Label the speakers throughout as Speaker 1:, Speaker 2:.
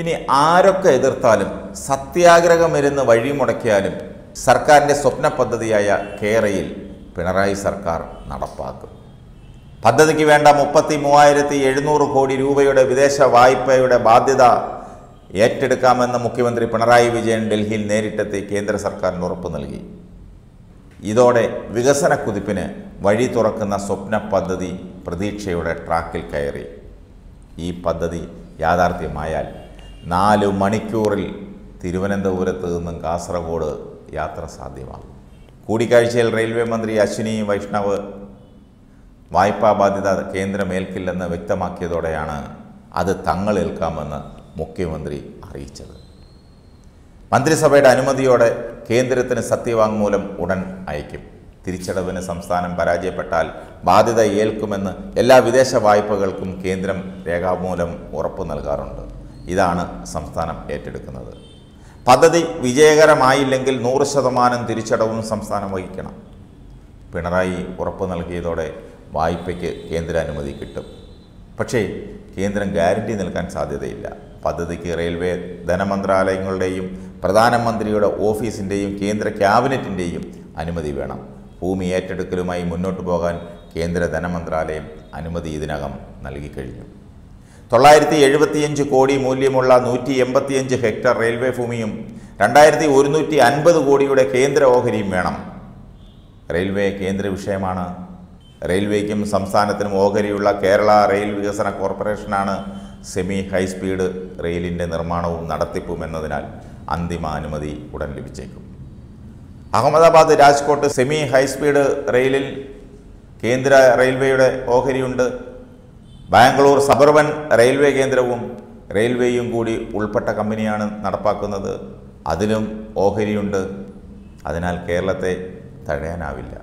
Speaker 1: ഇനി ആരൊക്കെ എതിർത്താലും സത്യാഗ്രഹമിരുന്ന് വഴിമുടക്കിയാലും സർക്കാരിന്റെ സ്വപ്ന പദ്ധതിയായ കേരയിൽ പിണറായി സർക്കാർ നടപ്പാക്കും. പദ്ധതിക്ക് വേണ്ട മുപ്പത്തി മൂവായിരത്തി എഴുന്നൂറ് കോടി രൂപയുടെ വിദേശ വായ്പയുടെ ബാധ്യത ഏറ്റെടുക്കാമെന്ന് മുഖ്യമന്ത്രി പിണറായി വിജയൻ ഡൽഹിയിൽ നേരിട്ടെത്തി കേന്ദ്ര സർക്കാരിന് ഉറപ്പ് നൽകി. ഇതോടെ വികസന കുതിപ്പിന് വഴി തുറക്കുന്ന സ്വപ്ന പദ്ധതി പ്രതീക്ഷയുടെ ട്രാക്കിൽ കയറി. ഈ പദ്ധതി യാഥാർത്ഥ്യമായാൽ നാല് മണിക്കൂറിൽ തിരുവനന്തപുരത്ത് നിന്നും കാസർഗോഡ് യാത്ര സാധ്യമാകും കൂടിക്കാഴ്ചയിൽ റെയിൽവേ മന്ത്രി അശ്വിനി വൈഷ്ണവ് വായ്പാ ബാധ്യത കേന്ദ്രം ഏൽക്കില്ലെന്ന് വ്യക്തമാക്കിയതോടെയാണ് അത് തങ്ങൾ ഏൽക്കാമെന്ന് മുഖ്യമന്ത്രി അറിയിച്ചത്. മന്ത്രിസഭയുടെ അനുമതിയോടെ കേന്ദ്രത്തിന് സത്യവാങ്മൂലം ഉടൻ അയക്കും. തിരിച്ചടവിന് സംസ്ഥാനം പരാജയപ്പെട്ടാൽ ബാധ്യത ഏൽക്കുമെന്ന് എല്ലാ വിദേശ വായ്പകൾക്കും കേന്ദ്രം രേഖാമൂലം ഉറപ്പു നൽകാറുണ്ട്. ഇതാണ് സംസ്ഥാനം ഏറ്റെടുക്കുന്നത്. പദ്ധതി വിജയകരമായില്ലെങ്കിൽ നൂറ് ശതമാനം തിരിച്ചടവും സംസ്ഥാനം വഹിക്കണം. പിണറായി ഉറപ്പ് നൽകിയതോടെ വായ്പയ്ക്ക് കേന്ദ്ര അനുമതി കിട്ടും. പക്ഷേ കേന്ദ്രം ഗ്യാരണ്ടി നൽകാൻ സാധ്യതയില്ല. പദ്ധതിക്ക് റെയിൽവേ ധനമന്ത്രാലയങ്ങളുടെയും പ്രധാനമന്ത്രിയുടെ ഓഫീസിന്റെയും കേന്ദ്ര ക്യാബിനറ്റിന്റെയും അനുമതി വേണം. ഭൂമി ഏറ്റെടുക്കലുമായി മുന്നോട്ട് പോകാൻ കേന്ദ്ര ധനമന്ത്രാലയം അനുമതി ഇതിനകം നൽകിക്കഴിഞ്ഞു. തൊള്ളായിരത്തി എഴുപത്തിയഞ്ച് കോടി മൂല്യമുള്ള നൂറ്റി എൺപത്തിയഞ്ച് ഹെക്ടർ റെയിൽവേ ഭൂമിയും രണ്ടായിരത്തി ഒരുന്നൂറ്റി അൻപത് കോടിയുടെ കേന്ദ്ര ഓഹരിയും വേണം. റെയിൽവേ കേന്ദ്ര വിഷയമാണ്. റെയിൽവേക്കും സംസ്ഥാനത്തിനും ഓഹരിയുള്ള കേരള റെയിൽ വികസന കോർപ്പറേഷനാണ് സെമി ഹൈസ്പീഡ് റെയിലിന്റെ നിർമ്മാണവും നടത്തിപ്പും എന്നതിനാൽ അന്തിമ അനുമതി ഉടൻ ലഭിച്ചേക്കും. Ahmedabad Rajkot semi high speed റെയിലിൽ കേന്ദ്ര റെയിൽവേയുടെ ഓഹരിയുണ്ട്. ബാംഗ്ലൂർ സബർബൻ റെയിൽവേ കേന്ദ്രവും റെയിൽവേയും കൂടി ഉൾപ്പെട്ട കമ്പനിയാണ് നടപ്പാക്കുന്നത്. അതിലും ഓഹരിയുണ്ട്. അതിനാൽ കേരളത്തെ തഴയാനാവില്ല.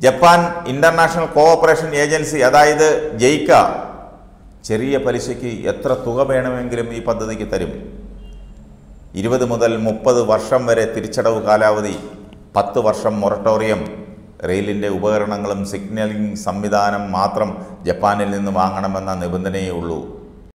Speaker 1: ജപ്പാൻ ഇന്റർനാഷണൽ കോഓപ്പറേഷൻ ഏജൻസി അതായത് ജെയ്ക്ക ചെറിയ പലിശയ്ക്ക് എത്ര തുക വേണമെങ്കിലും ഈ പദ്ധതിക്ക് തരും. ഇരുപത് മുതൽ മുപ്പത് വർഷം വരെ തിരിച്ചടവ് കാലാവധി പത്ത് വർഷം മൊറട്ടോറിയം റെയിലിന്റെ ഉപകരണങ്ങളും സിഗ്നലിംഗ് സംവിധാനം മാത്രം ജപ്പാനിൽ നിന്ന് വാങ്ങണമെന്ന നിബന്ധനയേ ഉള്ളൂ.